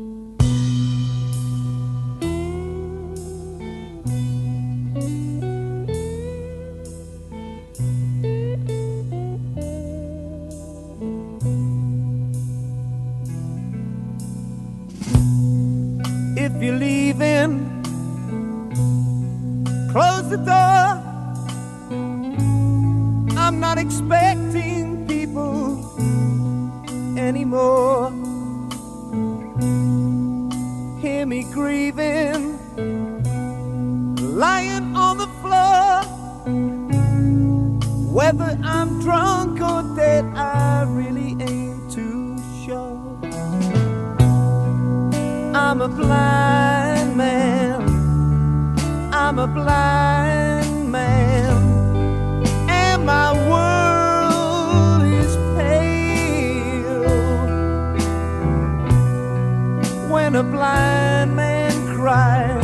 If you're leaving, close the door. I'm not expecting. grieving, lying on the floor. Whether I'm drunk or dead, I really ain't too sure. I'm a blind man, I'm a blind side.